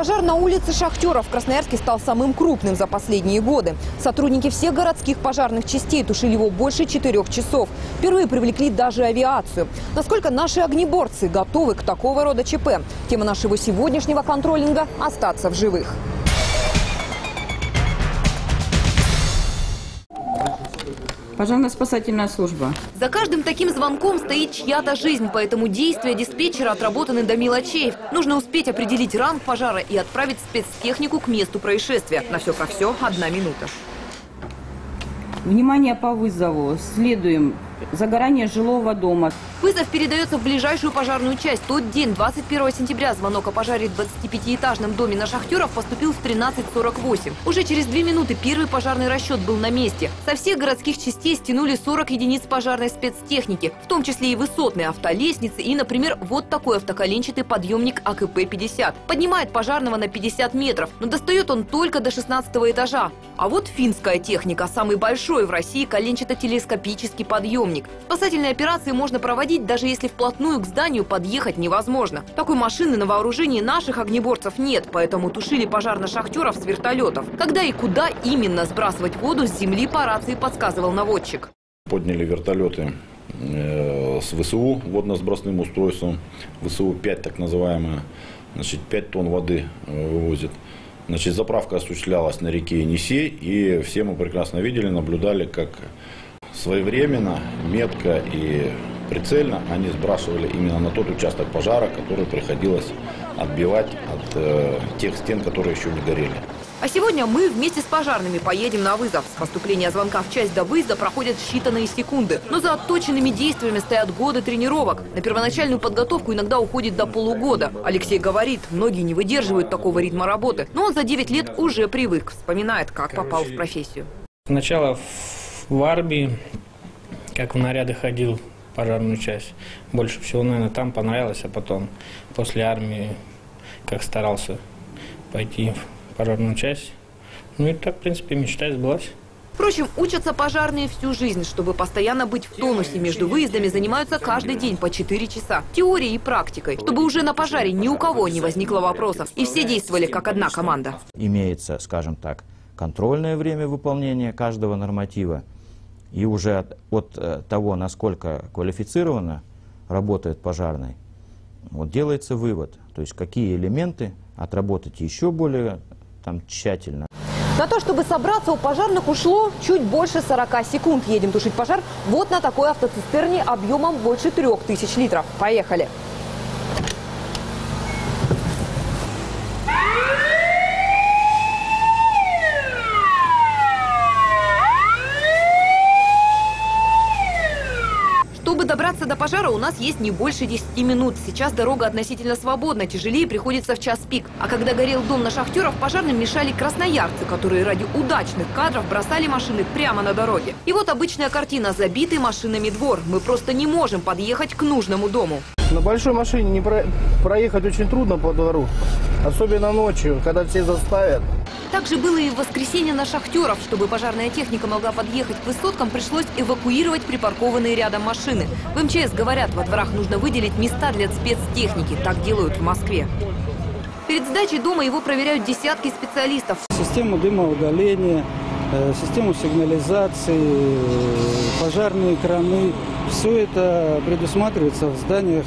Пожар на улице Шахтеров в Красноярске стал самым крупным за последние годы. Сотрудники всех городских пожарных частей тушили его больше четырех часов. Впервые привлекли даже авиацию. Насколько наши огнеборцы готовы к такого рода ЧП? Тема нашего сегодняшнего контролинга – остаться в живых. Пожарно-спасательная служба. За каждым таким звонком стоит чья-то жизнь, поэтому действия диспетчера отработаны до мелочей. Нужно успеть определить ранг пожара и отправить спецтехнику к месту происшествия. На все про все одна минута. Внимание по вызову. Следуем. Загорание жилого дома. Вызов передается в ближайшую пожарную часть. Тот день, 21 сентября, звонок о пожаре в 25-этажном доме на Шахтеров поступил в 13.48. Уже через две минуты первый пожарный расчет был на месте. Со всех городских частей стянули 40 единиц пожарной спецтехники, в том числе и высотные автолестницы и, например, вот такой автоколенчатый подъемник АКП-50. Поднимает пожарного на 50 метров, но достает он только до 16 этажа. А вот финская техника, самый большой в России коленчато-телескопический подъемник. Спасательные операции можно проводить, даже если вплотную к зданию подъехать невозможно. Такой машины на вооружении наших огнеборцев нет, поэтому тушили пожар на шахтеров с вертолетов. Когда и куда именно сбрасывать воду с земли по рации подсказывал наводчик. Подняли вертолеты э, с ВСУ, водно-сбросным устройством. ВСУ-5 так называемое. Значит, 5 тонн воды э, вывозит. Значит, заправка осуществлялась на реке Енисей, и все мы прекрасно видели, наблюдали, как своевременно, метко и прицельно они сбрасывали именно на тот участок пожара, который приходилось отбивать от э, тех стен, которые еще не горели. А сегодня мы вместе с пожарными поедем на вызов. С поступления звонка в часть до выезда проходят считанные секунды. Но за отточенными действиями стоят годы тренировок. На первоначальную подготовку иногда уходит до полугода. Алексей говорит, многие не выдерживают такого ритма работы. Но он за 9 лет уже привык. Вспоминает, как попал в профессию. Сначала в армии, как в наряды ходил пожарную часть. Больше всего, наверное, там понравилось, а потом после армии, как старался пойти в пожарную часть. Ну и так, в принципе, мечта сбылась. Впрочем, учатся пожарные всю жизнь. Чтобы постоянно быть в тонусе между выездами, занимаются каждый день по 4 часа. Теорией и практикой. Чтобы уже на пожаре ни у кого не возникло вопросов. И все действовали как одна команда. Имеется, скажем так, контрольное время выполнения каждого норматива. И уже от, от э, того, насколько квалифицированно работает пожарный, вот делается вывод, то есть какие элементы отработать еще более там, тщательно. На то, чтобы собраться, у пожарных ушло чуть больше 40 секунд. Едем тушить пожар вот на такой автоцистерне объемом больше 3000 литров. Поехали! Чтобы добраться до пожара, у нас есть не больше 10 минут. Сейчас дорога относительно свободна, тяжелее приходится в час пик. А когда горел дом на шахтеров, пожарным мешали красноярцы, которые ради удачных кадров бросали машины прямо на дороге. И вот обычная картина – забитый машинами двор. Мы просто не можем подъехать к нужному дому. На большой машине не про... проехать очень трудно по двору, особенно ночью, когда все заставят. Так же было и в воскресенье на шахтеров. Чтобы пожарная техника могла подъехать к высоткам, пришлось эвакуировать припаркованные рядом машины. В МЧС говорят, во дворах нужно выделить места для спецтехники. Так делают в Москве. Перед сдачей дома его проверяют десятки специалистов. Систему дымоудаления, э, систему сигнализации, э, пожарные краны. Все это предусматривается в зданиях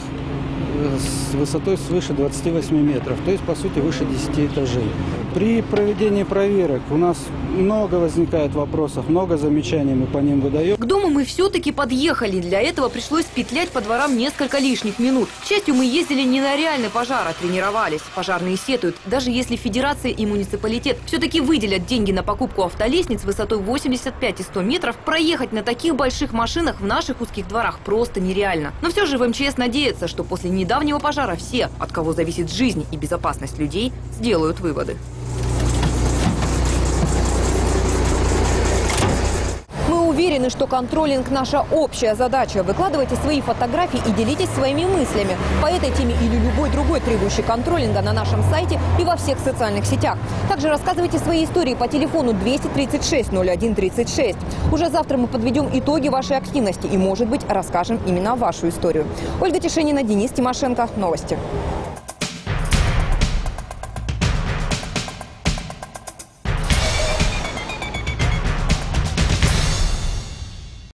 с высотой свыше 28 метров, то есть, по сути, выше 10 этажей. При проведении проверок у нас много возникает вопросов, много замечаний мы по ним выдаем. К дому мы все-таки подъехали. Для этого пришлось петлять по дворам несколько лишних минут. К счастью, мы ездили не на реальный пожар, а тренировались. Пожарные сетуют. Даже если федерация и муниципалитет все-таки выделят деньги на покупку автолестниц высотой 85 и 100 метров, проехать на таких больших машинах в наших узких дворах просто нереально. Но все же в МЧС надеется, что после недавнего пожара все, от кого зависит жизнь и безопасность людей, сделают выводы. Уверены, что контролинг – наша общая задача. Выкладывайте свои фотографии и делитесь своими мыслями по этой теме или любой другой требующей контролинга на нашем сайте и во всех социальных сетях. Также рассказывайте свои истории по телефону 236 0136. Уже завтра мы подведем итоги вашей активности и, может быть, расскажем именно вашу историю. Ольга Тишенина, Денис Тимошенко. Новости.